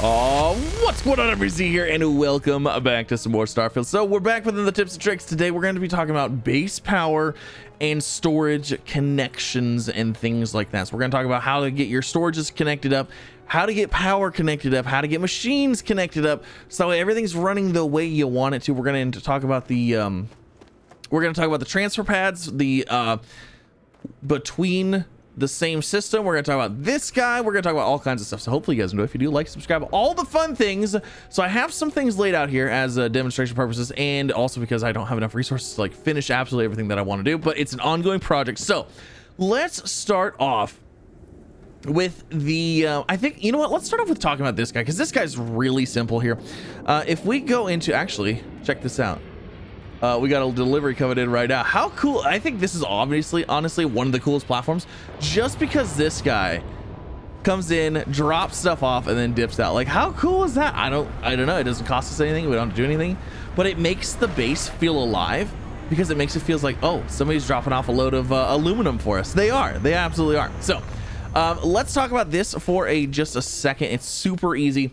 Oh, what's going on, everybody here, and welcome back to some more Starfield. So we're back within the tips and tricks. Today we're going to be talking about base power and storage connections and things like that. So we're going to talk about how to get your storages connected up, how to get power connected up, how to get machines connected up, so everything's running the way you want it to. We're going to talk about the um, we're going to talk about the transfer pads, the uh, between the same system. We're going to talk about this guy. We're going to talk about all kinds of stuff. So hopefully you guys enjoy. If you do, like, subscribe, all the fun things. So I have some things laid out here as uh, demonstration purposes and also because I don't have enough resources to like finish absolutely everything that I want to do, but it's an ongoing project. So let's start off with the uh, i think you know what let's start off with talking about this guy because this guy's really simple here uh, if we go into actually check this out uh, we got a delivery coming in right now. How cool. I think this is obviously, honestly, one of the coolest platforms just because this guy comes in, drops stuff off, and then dips out. Like, how cool is that? I don't, I don't know. It doesn't cost us anything. We don't do anything, but it makes the base feel alive because it makes it feels like, oh, somebody's dropping off a load of uh, aluminum for us. They are. They absolutely are. So um, let's talk about this for a just a second. It's super easy.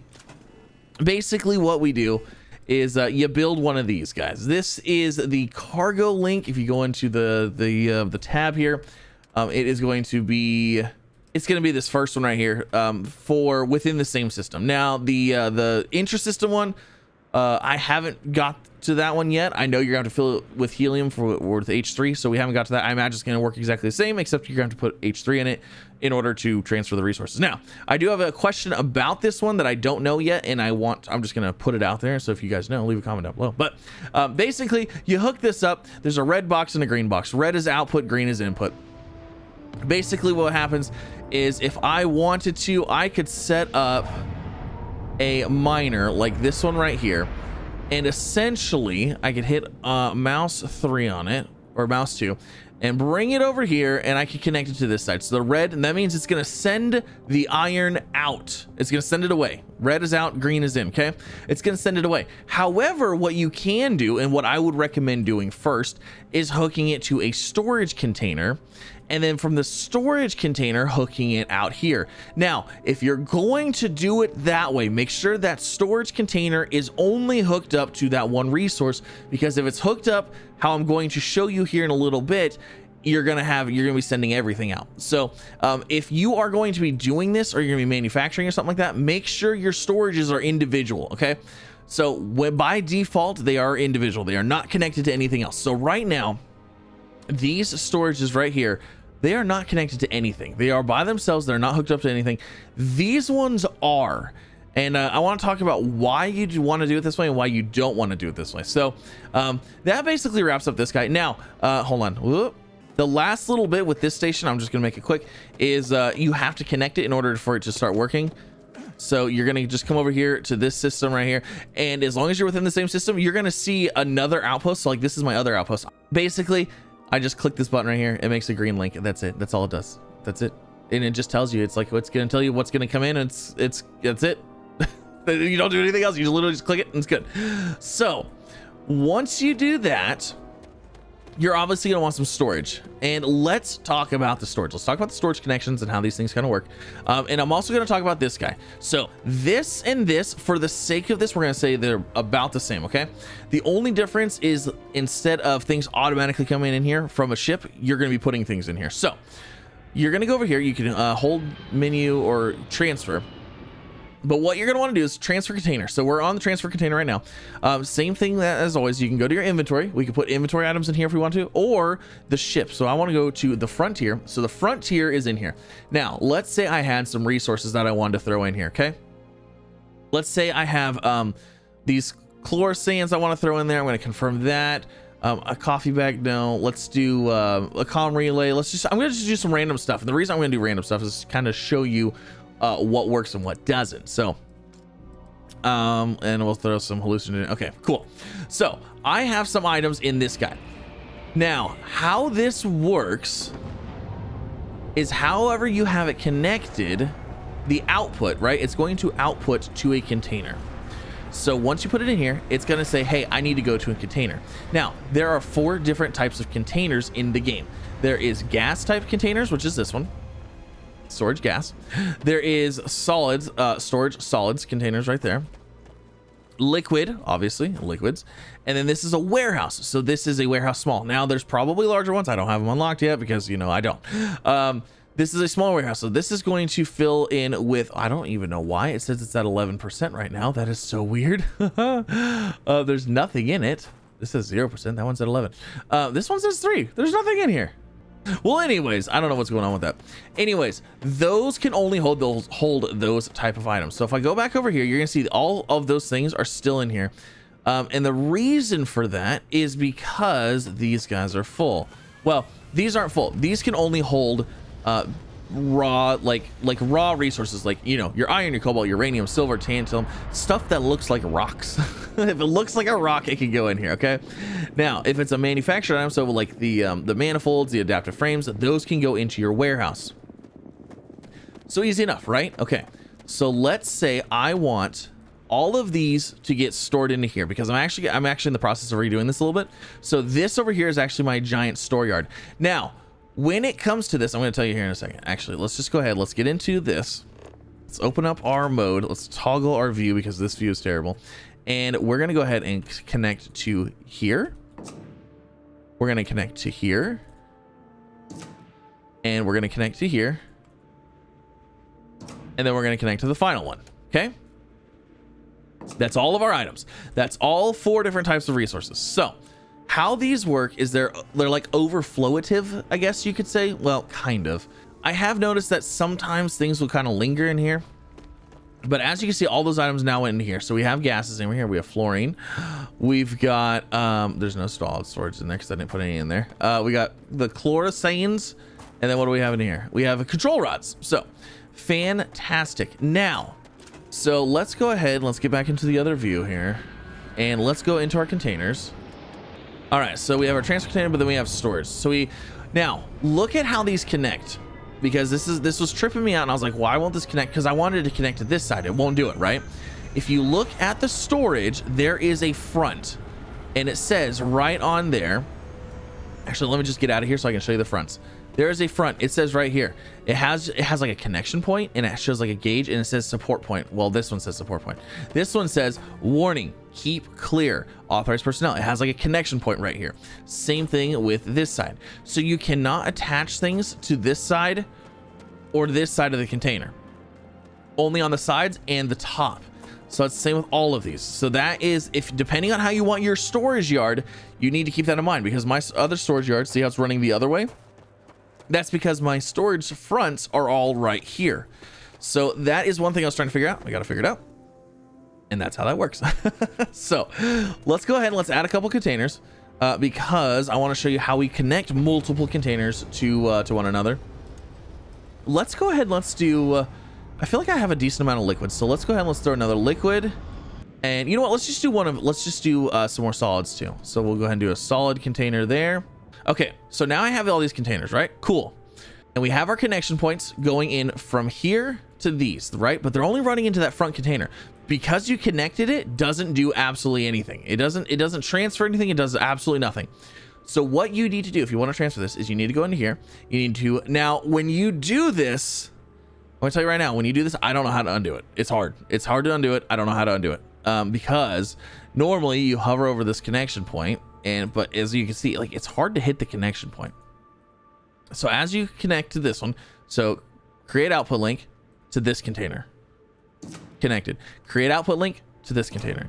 Basically, what we do is uh, you build one of these guys. This is the cargo link. If you go into the the uh, the tab here, um, it is going to be it's going to be this first one right here um, for within the same system. Now the uh, the intra-system one, uh, I haven't got to that one yet. I know you're going to have to fill it with helium for with H3, so we haven't got to that. I imagine it's going to work exactly the same, except you're going to have to put H3 in it in order to transfer the resources. Now, I do have a question about this one that I don't know yet, and I want, I'm just going to put it out there. So if you guys know, leave a comment down below. But um, basically, you hook this up. There's a red box and a green box. Red is output, green is input. Basically, what happens is if I wanted to, I could set up a miner like this one right here and essentially I could hit uh, mouse three on it or mouse two and bring it over here and I can connect it to this side. So the red, and that means it's gonna send the iron out. It's gonna send it away. Red is out, green is in, okay? It's gonna send it away. However, what you can do, and what I would recommend doing first, is hooking it to a storage container and then from the storage container hooking it out here. Now, if you're going to do it that way, make sure that storage container is only hooked up to that one resource because if it's hooked up how I'm going to show you here in a little bit, you're gonna have you're gonna be sending everything out. So um, if you are going to be doing this or you're gonna be manufacturing or something like that make sure your storages are individual okay? So when by default they are individual. They are not connected to anything else. So right now these storages right here they are not connected to anything. They are by themselves. They're not hooked up to anything. These ones are. And uh, I want to talk about why you want to do it this way and why you don't want to do it this way. So um, that basically wraps up this guy. Now, uh, hold on. Whoop. The last little bit with this station, I'm just going to make it quick, is uh, you have to connect it in order for it to start working. So you're going to just come over here to this system right here. And as long as you're within the same system, you're going to see another outpost. So like this is my other outpost. Basically, I just click this button right here. It makes a green link. That's it. That's all it does. That's it. And it just tells you, it's like, it's going to tell you what's to come in. It's, it's, that's it. you don't do anything else. You just literally just click it and it's good. So once you do that, you're obviously to want some storage. And let's talk about the storage. Let's talk about the storage connections and how these things kind of work. Um, and i'm also to talk about this guy. So this and this for the sake of this we're to say they're about the same okay? The only difference is instead of things automatically coming in here from a ship you're to be putting things in here. So you're to go over here. You can uh, hold menu or transfer but what you're going to want to do is transfer container. So we're on the transfer container right now. Um, same thing that as always, you can go to your inventory. We can put inventory items in here if we want to, or the ship. So I want to go to the frontier. So the frontier is in here. Now, let's say I had some resources that I wanted to throw in here. Okay. Let's say I have um, these chlor sands I want to throw in there. I'm going to confirm that. Um, a coffee bag, no. Let's do uh, a comm relay. Let's just, I'm going to just do some random stuff. And the reason I'm going to do random stuff is kind of show you uh, what works and what doesn't. So, um, and we'll throw some hallucinogen. Okay, cool. So I have some items in this guy. Now, how this works is however you have it connected, the output, right? It's going to output to a container. So once you put it in here, it's going to say, hey, I need to go to a container. Now, there are four different types of containers in the game. There is gas type containers, which is this one. Storage gas. There is solids, uh, storage solids containers right there. Liquid, obviously, liquids. And then this is a warehouse. So this is a warehouse small. Now there's probably larger ones. I don't have them unlocked yet because, you know, I don't. Um, this is a small warehouse. So this is going to fill in with, I don't even know why. It says it's at 11% right now. That is so weird. uh, there's nothing in it. This says 0%. That one's at 11. Uh, this one says 3. There's nothing in here. Well, anyways, I don't know what's going on with that. Anyways, those can only hold those hold those type of items. So if I go back over here, you're gonna see all of those things are still in here. Um, and the reason for that is because these guys are full. Well, these aren't full. These can only hold uh, raw like like raw resources like you know your iron your cobalt uranium silver tantalum stuff that looks like rocks. If it looks like a rock it can go in here okay? Now if it's a manufactured item so like the um, the manifolds the adaptive frames those can go into your warehouse. So easy enough right? Okay. So let's say i want all of these to get stored into here because I'm actually I'm actually in the process of redoing this a little bit. So this over here is actually my giant store yard. Now, when it comes to this, I'm going to tell you here in a second. Actually, let's just go ahead. Let's get into this. Let's open up our mode. Let's toggle our view because this view is terrible. And we're going to go ahead and connect to here. We're going to connect to here. And we're going to connect to here. And then we're going to connect to the final one. Okay. That's all of our items. That's all four different types of resources. So how these work is they're they're like overflowative, I guess you could say. Well, kind of. I have noticed that sometimes things will kind of linger in here. But as you can see, all those items now in here. So we have gases in here. We have fluorine. We've got, um, there's no solid storage in there because I didn't put any in there. Uh, we got the chlorosanes. And then what do we have in here? We have control rods. So fantastic. Now, so let's go ahead. Let's get back into the other view here. And let's go into our containers. All right, so we have our transfer container, but then we have storage. So we now look at how these connect because this is this was tripping me out and I was like, why won't this connect? Because I wanted to connect to this side. It won't do it, right? If you look at the storage, there is a front and it says right on there. Actually, let me just get out of here so I can show you the fronts. There is a front. It says right here. It has it has like a connection point and it shows like a gauge and it says support point. Well, this one says support point. This one says warning, keep clear, authorized personnel. It has like a connection point right here. Same thing with this side. So you cannot attach things to this side or this side of the container. Only on the sides and the top. So it's the same with all of these. So that is, if depending on how you want your storage yard, you need to keep that in mind because my other storage yard, see how it's running the other way? That's because my storage fronts are all right here. So that is one thing I was trying to figure out. We got to figure it out. And that's how that works. so let's go ahead and let's add a couple containers uh, because I want to show you how we connect multiple containers to uh, to one another. Let's go ahead. Let's do. Uh, I feel like I have a decent amount of liquid, so let's go ahead and let's throw another liquid. And you know what? Let's just do one of. Let's just do uh, some more solids too. So we'll go ahead and do a solid container there. Okay, so now I have all these containers, right? Cool. And we have our connection points going in from here to these, right? But they're only running into that front container. Because you connected it doesn't do absolutely anything. It doesn't it doesn't transfer anything. It does absolutely nothing. So what you need to do if you want to transfer this is you need to go into here. You need to now when you do this, I'm gonna tell you right now, when you do this, I don't know how to undo it. It's hard. It's hard to undo it. I don't know how to undo it. Um, because normally you hover over this connection point and but as you can see like it's hard to hit the connection point so as you connect to this one so create output link to this container connected create output link to this container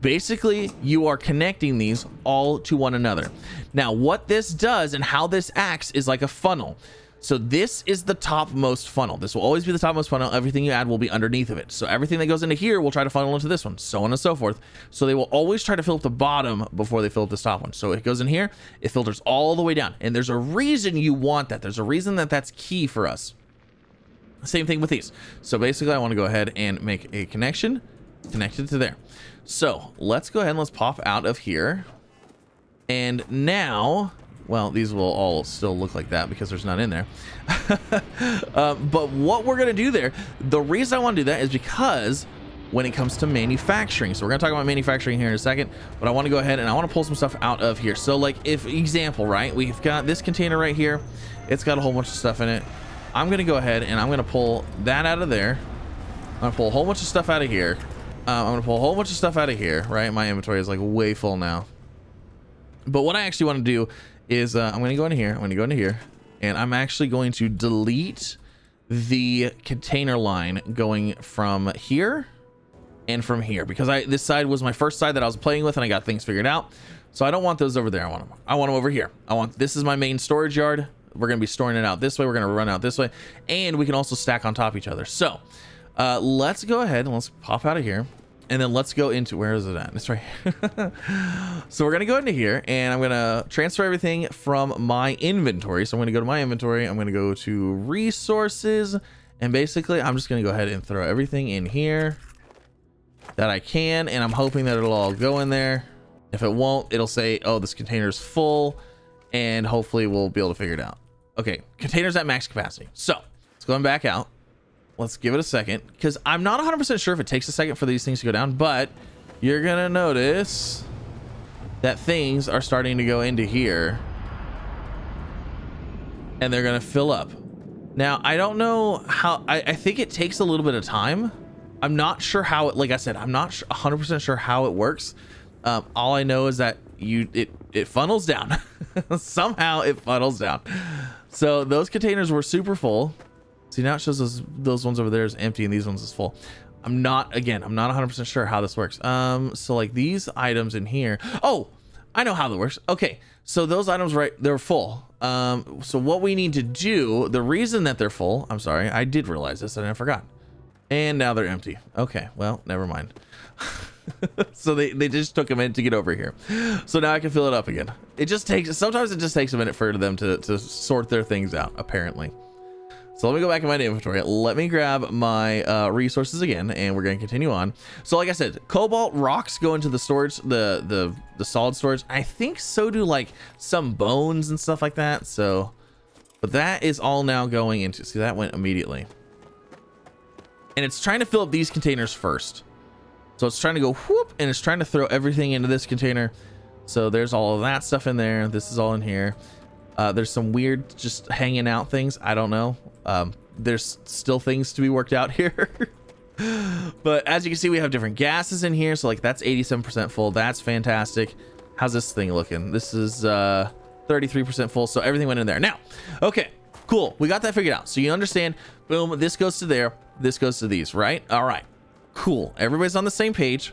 basically you are connecting these all to one another now what this does and how this acts is like a funnel so this is the topmost funnel. This will always be the topmost funnel. Everything you add will be underneath of it. So everything that goes into here will try to funnel into this one, so on and so forth. So they will always try to fill up the bottom before they fill up the top one. So it goes in here, it filters all the way down. And there's a reason you want that. There's a reason that that's key for us. Same thing with these. So basically I want to go ahead and make a connection connected to there. So let's go ahead and let's pop out of here. And now well, these will all still look like that because there's none in there. uh, but what we're going to do there, the reason I want to do that is because when it comes to manufacturing. So we're going to talk about manufacturing here in a second, but I want to go ahead and I want to pull some stuff out of here. So like if example, right, we've got this container right here. It's got a whole bunch of stuff in it. I'm gonna go ahead and I'm gonna pull that out of there. I'm gonna pull a whole bunch of stuff out of here. Uh, I'm gonna pull a whole bunch of stuff out of here, right? My inventory is like way full now. But what I actually want to do is uh, I'm gonna go into here. I'm gonna go into here, and I'm actually going to delete the container line going from here and from here because I this side was my first side that I was playing with and I got things figured out. So I don't want those over there. I want them. I want them over here. I want this is my main storage yard. We're gonna be storing it out this way. We're gonna run out this way, and we can also stack on top of each other. So uh, let's go ahead and let's pop out of here. And then let's go into, where is it at? It's right so we're going to go into here and I'm going to transfer everything from my inventory. So I'm going to go to my inventory. I'm going to go to resources. And basically, I'm just going to go ahead and throw everything in here that I can. And I'm hoping that it'll all go in there. If it won't, it'll say, oh, this container is full. And hopefully we'll be able to figure it out. Okay, containers at max capacity. So let's go back out. Let's give it a second because I'm not 100% sure if it takes a second for these things to go down, but you're going to notice that things are starting to go into here and they're going to fill up. Now, I don't know how, I, I, think it takes a little bit of time. I'm not sure how it, like I said, I'm not 100% sure how it works. Um, all I know is that you, it, it funnels down. Somehow it funnels down. So those containers were super full. See, now it shows those, those ones over there is empty and these ones is full. I'm not, again, I'm not 100% sure how this works. Um, so like these items in here. Oh, I know how that works. Okay, so those items, right, they're full. Um, so what we need to do, the reason that they're full, I'm sorry, I did realize this and I forgot. And now they're empty. Okay, well, never mind. so they, they just took a minute to get over here. So now I can fill it up again. It just takes, sometimes it just takes a minute for them to, to sort their things out, apparently. So let me go back in my inventory. Let me grab my uh, resources again, and we're going to continue on. So like I said, cobalt rocks go into the storage, the the the solid storage. I think so do like some bones and stuff like that. So, but that is all now going into. See, that went immediately, and it's trying to fill up these containers first. So it's trying to go whoop, and it's trying to throw everything into this container. So there's all of that stuff in there. This is all in here. Uh, there's some weird just hanging out things. I don't know. Um, there's still things to be worked out here. but as you can see, we have different gases in here. So like that's 87% full. That's fantastic. How's this thing looking? This is uh, 33% full. So everything went in there. Now, okay, cool. We got that figured out. So you understand, boom, this goes to there. This goes to these, right? All right, cool. Everybody's on the same page.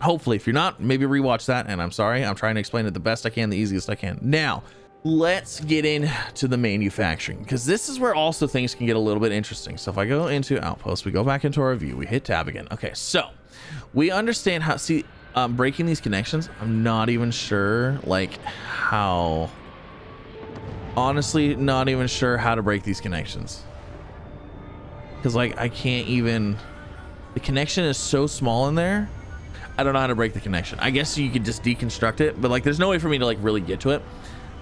Hopefully, if you're not, maybe rewatch that. And I'm sorry, I'm trying to explain it the best I can, the easiest I can. Now, let's get into the manufacturing because this is where also things can get a little bit interesting. So if I go into Outpost, we go back into our view, we hit tab again. Okay, so we understand how, see, um, breaking these connections, I'm not even sure like how, honestly, not even sure how to break these connections. Because like I can't even, the connection is so small in there. I don't know how to break the connection. I guess you could just deconstruct it, but like there's no way for me to like really get to it.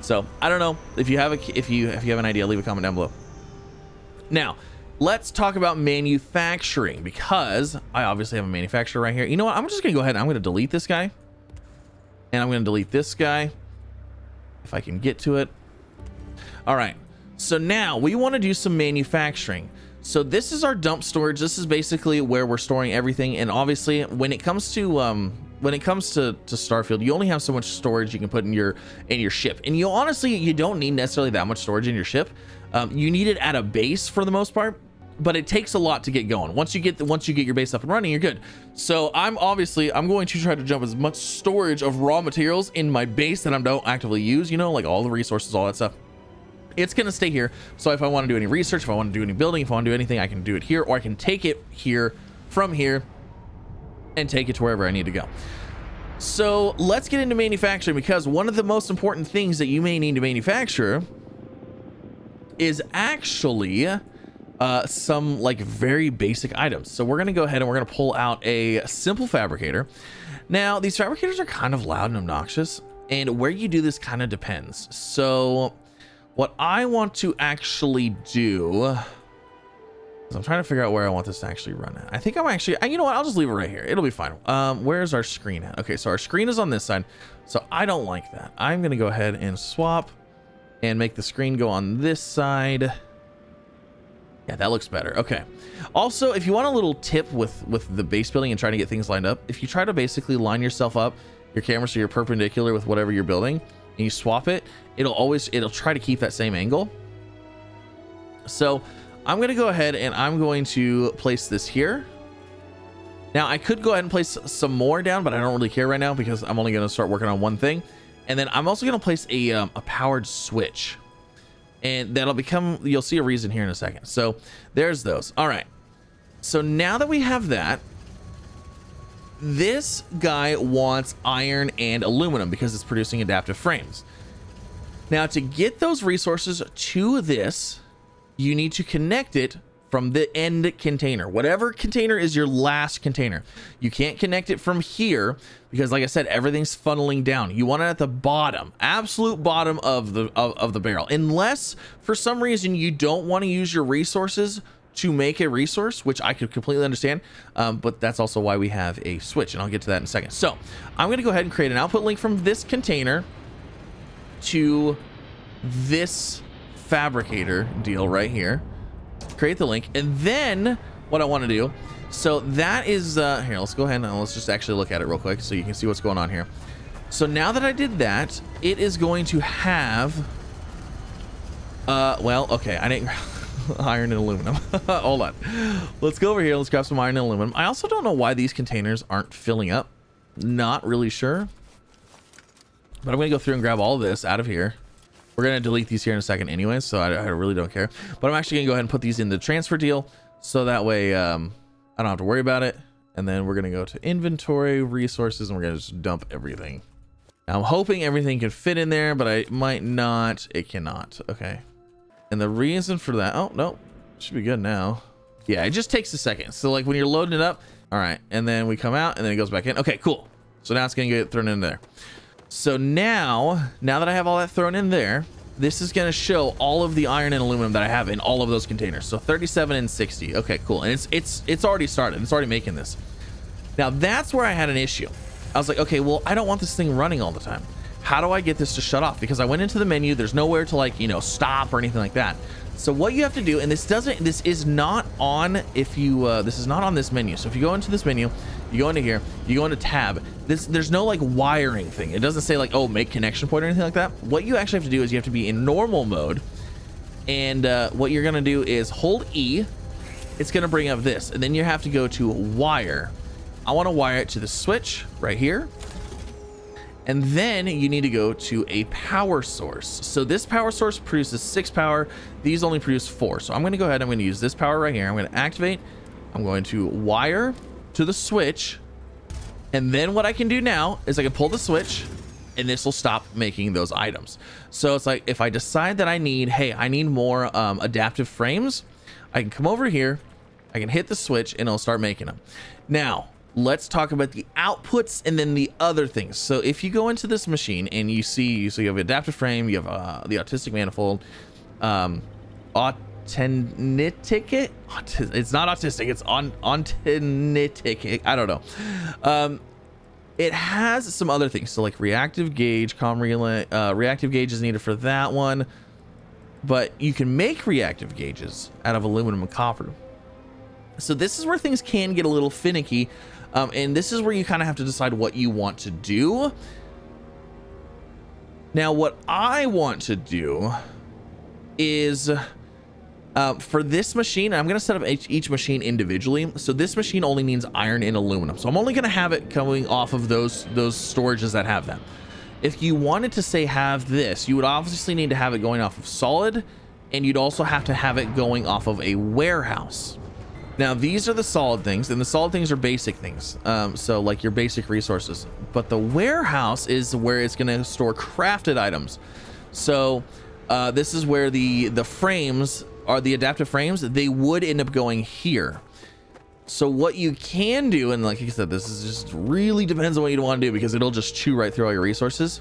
So I don't know if you have a if you if you have an idea, leave a comment down below. Now, let's talk about manufacturing because I obviously have a manufacturer right here. You know what? I'm just gonna go ahead and I'm gonna delete this guy, and I'm gonna delete this guy if I can get to it. All right. So now we want to do some manufacturing. So this is our dump storage. This is basically where we're storing everything. And obviously, when it comes to um, when it comes to, to Starfield, you only have so much storage you can put in your in your ship, and you honestly you don't need necessarily that much storage in your ship. Um, you need it at a base for the most part, but it takes a lot to get going. Once you get the, once you get your base up and running, you're good. So I'm obviously I'm going to try to jump as much storage of raw materials in my base that I don't actively use. You know, like all the resources, all that stuff. It's gonna stay here. So if I want to do any research, if I want to do any building, if I want to do anything, I can do it here, or I can take it here from here and take it to wherever I need to go. So let's get into manufacturing because one of the most important things that you may need to manufacture is actually uh, some like very basic items. So we're going to go ahead and we're going to pull out a simple fabricator. Now these fabricators are kind of loud and obnoxious and where you do this kind of depends. So what I want to actually do I'm trying to figure out where I want this to actually run at. I think I'm actually, you know what? I'll just leave it right here. It'll be fine. Um, where's our screen at? Okay, so our screen is on this side. So I don't like that. I'm going to go ahead and swap and make the screen go on this side. Yeah, that looks better. Okay. Also, if you want a little tip with with the base building and trying to get things lined up, if you try to basically line yourself up, your camera so you're perpendicular with whatever you're building, and you swap it, it'll always it'll try to keep that same angle. So I'm gonna go ahead and I'm going to place this here. Now I could go ahead and place some more down, but I don't really care right now because I'm only gonna start working on one thing. And then I'm also gonna place a, um, a powered switch and that'll become, you'll see a reason here in a second. So there's those. All right. So now that we have that, this guy wants iron and aluminum because it's producing adaptive frames. Now to get those resources to this, you need to connect it from the end container. Whatever container is your last container. You can't connect it from here because like I said, everything's funneling down. You want it at the bottom, absolute bottom of the of, of the barrel. Unless for some reason you don't want to use your resources to make a resource, which I could completely understand. Um, but that's also why we have a switch, and I'll get to that in a second. So I'm going to go ahead and create an output link from this container to this fabricator deal right here create the link, and then what I want to do. So that is uh, here. Let's go ahead and let's just actually look at it real quick so you can see what's going on here. So now that I did that, it is going to have. Uh, well, okay, I didn't. iron and aluminum. Hold on. Let's go over here. Let's grab some iron and aluminum. I also don't know why these containers aren't filling up. Not really sure. But I'm going to go through and grab all this out of here. We're going to delete these here in a second anyway, so I, I really don't care. But I'm actually going to go ahead and put these in the transfer deal, so that way um, I don't have to worry about it. And then we're going to go to inventory, resources, and we're going to just dump everything. Now, I'm hoping everything can fit in there, but I might not. It cannot. Okay. And the reason for that, oh, no, should be good now. Yeah, it just takes a second. So like when you're loading it up, all right, and then we come out and then it goes back in. Okay, cool. So now it's going to get thrown in there. So now, now that I have all that thrown in there, this is going to show all of the iron and aluminum that I have in all of those containers. So 37 and 60. Okay, cool. And it's it's it's already started. It's already making this. Now that's where I had an issue. I was like, okay, well, I don't want this thing running all the time. How do I get this to shut off? Because I went into the menu. There's nowhere to like, you know, stop or anything like that. So what you have to do, and this doesn't, this is not on if you, uh, this is not on this menu. So if you go into this menu, you go into here, you go into tab, this, there's no like wiring thing. It doesn't say like, oh, make connection point or anything like that. What you actually have to do is you have to be in normal mode. And uh, what you're to do is hold E. It's to bring up this. And then you have to go to wire. I want to wire it to the switch right here. And then you need to go to a power source. So this power source produces six power. These only produce four. So I'm going to go ahead. I'm going to use this power right here. I'm going to activate. I'm going to wire to the switch. And then what I can do now is I can pull the switch and this will stop making those items. So it's like if I decide that I need, hey, I need more um, adaptive frames, I can come over here, I can hit the switch and it'll start making them. Now, let's talk about the outputs and then the other things. So if you go into this machine and you see, so you have adaptive frame, you have uh, the autistic manifold, um, autenitic, it's not autistic, it's on autenitic, I don't know. Um, it has some other things. So like reactive gauge, comm relay, uh, reactive gauge is needed for that one, but you can make reactive gauges out of aluminum and copper. So this is where things can get a little finicky um, and this is where you kind of have to decide what you want to do. Now, what I want to do is uh, for this machine, I'm going to set up each, each, machine individually. So this machine only needs iron and aluminum. So I'm only going to have it coming off of those, those storages that have them. If you wanted to say have this, you would obviously need to have it going off of solid and you'd also have to have it going off of a warehouse. Now, these are the solid things, and the solid things are basic things. Um, so, like your basic resources. But the warehouse is where it's going to store crafted items. So, uh, this is where the the frames are the adaptive frames. They would end up going here. So what you can do, and like I said, this is just really depends on what you want to do because it'll just chew right through all your resources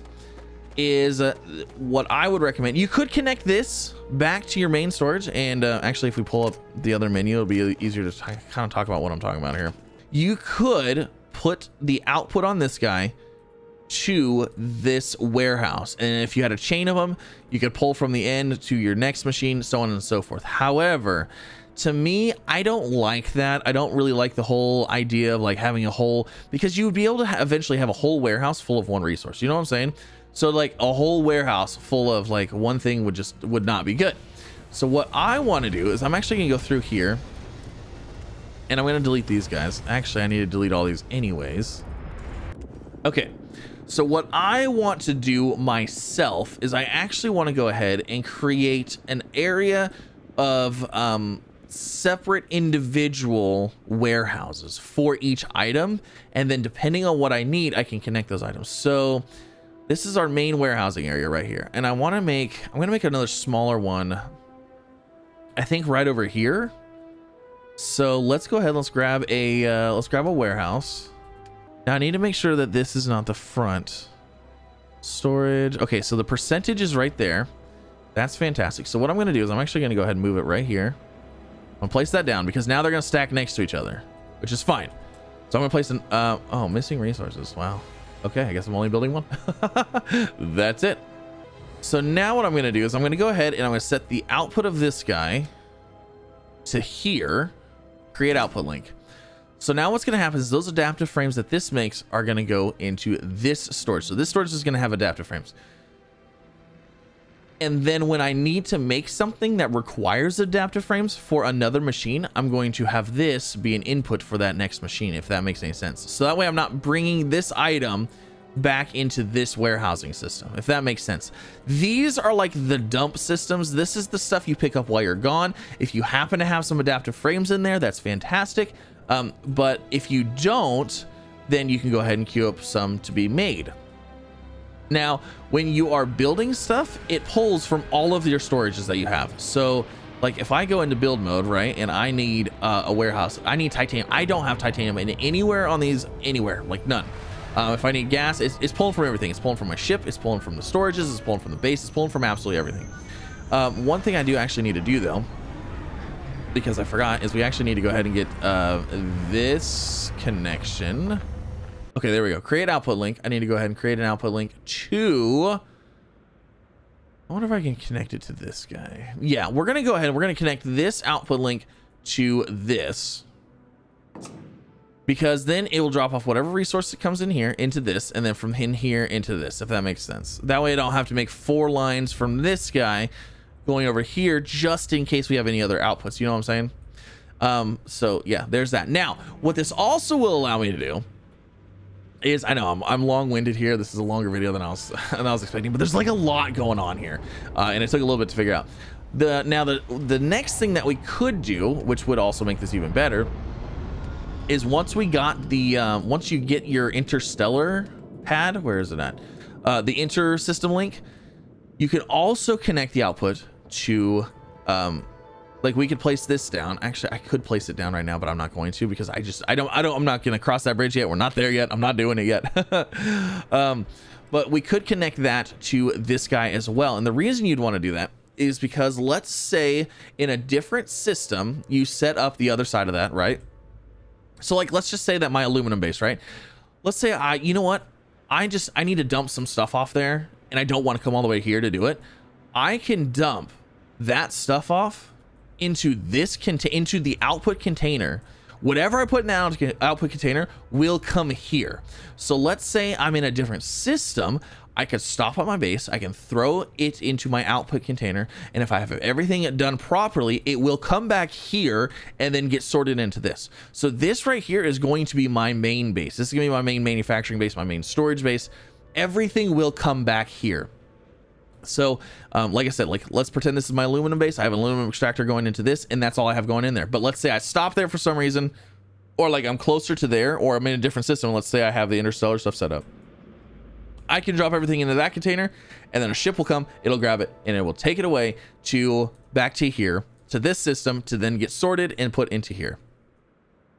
is uh, what I would recommend. You could connect this back to your main storage. And uh, actually, if we pull up the other menu, it'll be easier to kind of talk about what I'm talking about here. You could put the output on this guy to this warehouse. And if you had a chain of them, you could pull from the end to your next machine, so on and so forth. However, to me, I don't like that. I don't really like the whole idea of like having a whole because you would be able to ha eventually have a whole warehouse full of one resource. You know what I'm saying? So like a whole warehouse full of like one thing would just would not be good. So what I want to do is I'm actually going to go through here and I'm going to delete these guys. Actually, I need to delete all these anyways. Okay. So what I want to do myself is I actually want to go ahead and create an area of um, separate individual warehouses for each item. And then depending on what I need, I can connect those items. So this is our main warehousing area right here. And I want to make, I'm going to make another smaller one. I think right over here. So let's go ahead. Let's grab a, uh, let's grab a warehouse. Now I need to make sure that this is not the front. Storage. Okay, so the percentage is right there. That's fantastic. So what I'm going to do is I'm actually going to go ahead and move it right here. I'm going to place that down because now they're going to stack next to each other, which is fine. So I'm going to place an, uh, oh, missing resources. Wow. Okay, I guess I'm only building one. That's it. So now what I'm going to do is I'm going to go ahead and I'm going to set the output of this guy to here, create output link. So now what's going to happen is those adaptive frames that this makes are going to go into this storage. So this storage is going to have adaptive frames. And then when I need to make something that requires adaptive frames for another machine, I'm going to have this be an input for that next machine, if that makes any sense. So that way I'm not bringing this item back into this warehousing system, if that makes sense. These are like the dump systems. This is the stuff you pick up while you're gone. If you happen to have some adaptive frames in there, that's fantastic. Um, but if you don't, then you can go ahead and queue up some to be made. Now, when you are building stuff, it pulls from all of your storages that you have. So like if I go into build mode, right, and I need uh, a warehouse, I need titanium. I don't have titanium in anywhere on these, anywhere, like none. Uh, if I need gas, it's, it's, pulling from everything. It's pulling from my ship. It's pulling from the storages. It's pulling from the base. It's pulling from absolutely everything. Um, one thing I do actually need to do though because I forgot, is we actually need to go ahead and get uh, this connection. Okay, there we go. Create output link. I need to go ahead and create an output link to... I wonder if I can connect it to this guy. Yeah, we're going to go ahead and we're going to connect this output link to this. Because then it will drop off whatever resource that comes in here into this, and then from in here into this, if that makes sense. That way I don't have to make four lines from this guy going over here just in case we have any other outputs. You know what I'm saying? Um, so yeah, there's that. Now, what this also will allow me to do is I know I'm, I'm long-winded here. This is a longer video than I was than I was expecting, but there's like a lot going on here, uh, and it took a little bit to figure out. The now the the next thing that we could do, which would also make this even better, is once we got the uh, once you get your interstellar pad, where is it at? Uh, the inter system link, you can also connect the output to um like we could place this down. Actually i could place it down right now but i'm not going to because i just i don't i don't i'm not gonna cross that bridge yet. We're not there yet. I'm not doing it yet. Um but we could connect that to this guy as well. And the reason you'd want to do that is because let's say in a different system you set up the other side of that right? So like let's just say that my aluminum base right? Let's say i you know what? I just i need to dump some stuff off there and i don't want to come all the way here to do it. I can dump that stuff off into this into the output container. Whatever I put in the output container will come here. So let's say I'm in a different system. I could stop at my base. I can throw it into my output container. And if I have everything done properly, it will come back here and then get sorted into this. So this right here is going to be my main base. This is to be my main manufacturing base, my main storage base. Everything will come back here. So, um, like I said, like let's pretend this is my aluminum base. I have an aluminum extractor going into this, and that's all I have going in there. But let's say I stop there for some reason, or like I'm closer to there, or I'm in a different system. Let's say I have the interstellar stuff set up. I can drop everything into that container, and then a ship will come, it'll grab it, and it will take it away to back to here, to this system, to then get sorted and put into here.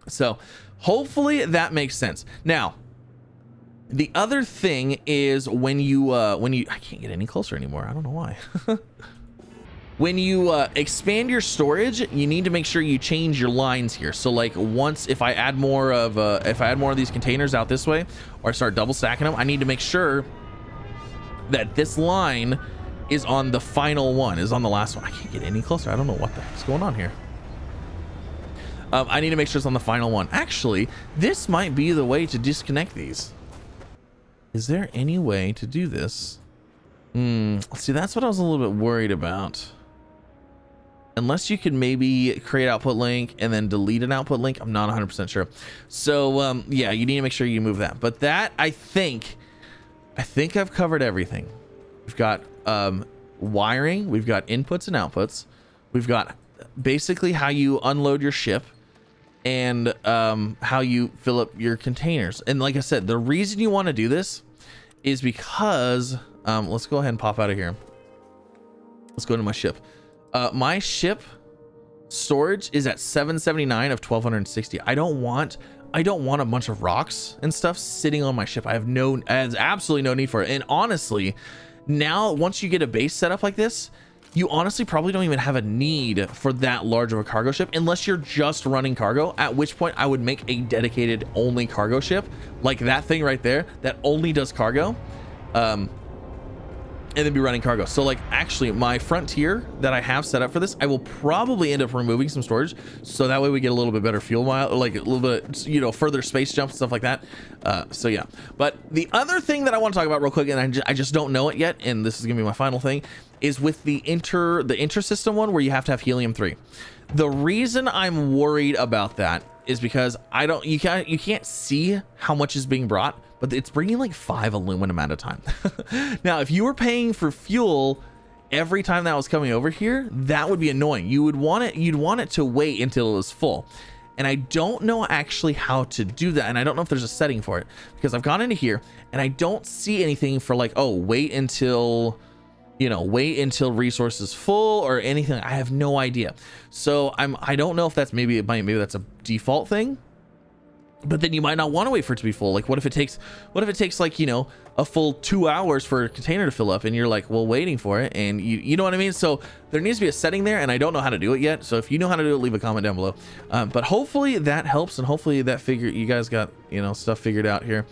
So hopefully that makes sense. Now, the other thing is when you uh when you I can't get any closer anymore. I don't know why. when you uh, expand your storage, you need to make sure you change your lines here. So like once if I add more of uh, if I add more of these containers out this way or I start double stacking them, I need to make sure that this line is on the final one, is on the last one. I can't get any closer. I don't know what the heck's going on here. um, I need to make sure it's on the final one. Actually, this might be the way to disconnect these. Is there any way to do this? Hmm, see, that's what I was a little bit worried about. Unless you could maybe create output link and then delete an output link. I'm not 100% sure. So, um, yeah, you need to make sure you move that. But that, I think, I think I've covered everything. We've got um, wiring. We've got inputs and outputs. We've got basically how you unload your ship and um, how you fill up your containers. And like I said, the reason you want to do this is because um, let's go ahead and pop out of here. Let's go to my ship. Uh, my ship storage is at 779 of 1260. I don't want I don't want a bunch of rocks and stuff sitting on my ship. I have no has absolutely no need for it. And honestly, now once you get a base set up like this, you honestly probably don't even have a need for that large of a cargo ship unless you're just running cargo, at which point I would make a dedicated only cargo ship like that thing right there that only does cargo. Um, and then be running cargo. So like actually my frontier that I have set up for this, I will probably end up removing some storage. So that way we get a little bit better fuel mile, like a little bit, you know, further space jump stuff like that. Uh, so yeah, but the other thing that I want to talk about real quick, and I just, I just don't know it yet. And this is gonna be my final thing is with the inter, the inter-system one where you have to have helium three. The reason I'm worried about that is because I don't, you can't, you can't see how much is being brought but it's bringing like five aluminum at a time. now, if you were paying for fuel every time that was coming over here, that would be annoying. You would want it, you'd want it to wait until it was full. And I don't know actually how to do that. And I don't know if there's a setting for it because I've gone into here and I don't see anything for like, oh, wait until, you know, wait until resources full or anything. I have no idea. So I'm, I don't know if that's maybe, it might, maybe that's a default thing but then you might not want to wait for it to be full. Like what if it takes what if it takes like you know a full two hours for a container to fill up and you're like well waiting for it and you you know what i mean? So there needs to be a setting there and i don't know how to do it yet. So if you know how to do it leave a comment down below. Um, but hopefully that helps and hopefully that figure you guys got you know stuff figured out here.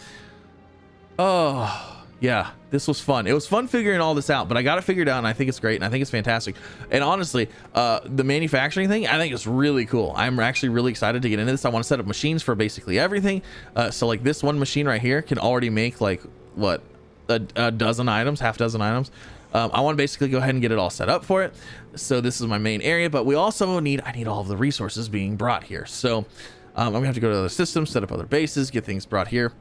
Oh yeah, this was fun. It was fun figuring all this out, but I got it figured out and I think it's great and I think it's fantastic. And honestly, uh, the manufacturing thing, I think is really cool. I'm actually really excited to get into this. I want to set up machines for basically everything. Uh, so like this one machine right here can already make like what a, a dozen items, half dozen items. Um, I want to basically go ahead and get it all set up for it. So this is my main area, but we also need, I need all of the resources being brought here. So um, I'm gonna have to go to other systems, set up other bases, get things brought here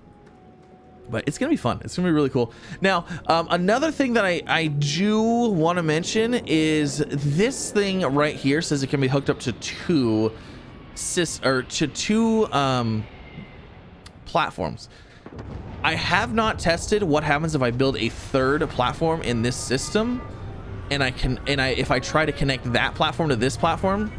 but it's gonna be fun. It's gonna be really cool. Now um, another thing that i i do want to mention is this thing right here says it can be hooked up to two sys or to two um platforms. I have not tested what happens if i build a third platform in this system and i can and i if i try to connect that platform to this platform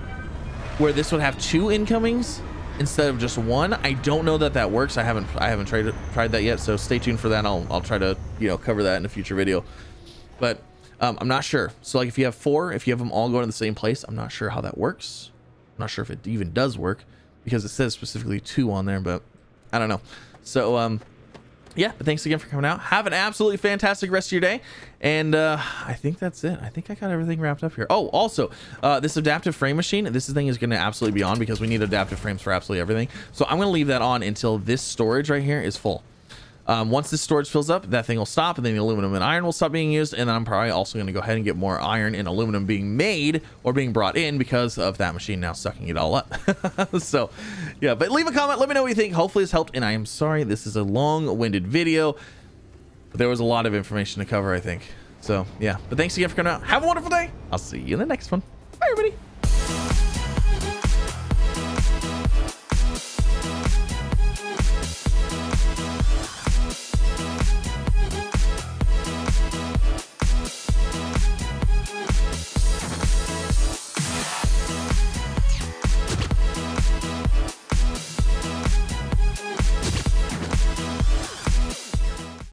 where this would have two incomings instead of just one. I don't know that that works. I haven't I haven't tried tried that yet, so stay tuned for that. I'll I'll try to you know cover that in a future video, but um, I'm not sure. So like if you have four, if you have them all going to the same place, I'm not sure how that works. I'm not sure if it even does work because it says specifically two on there, but I don't know. So um, yeah, but thanks again for coming out. Have an absolutely fantastic rest of your day. And uh, I think that's it. I think I got everything wrapped up here. Oh, also, uh, this adaptive frame machine, this thing is going to absolutely be on because we need adaptive frames for absolutely everything. So I'm going to leave that on until this storage right here is full. Um, once this storage fills up, that thing will stop, and then the aluminum and iron will stop being used. And then I'm probably also going to go ahead and get more iron and aluminum being made or being brought in because of that machine now sucking it all up. so, yeah, but leave a comment. Let me know what you think. Hopefully this helped. And I am sorry, this is a long-winded video. But there was a lot of information to cover, I think. So, yeah. But thanks again for coming out. Have a wonderful day. I'll see you in the next one. Bye, everybody.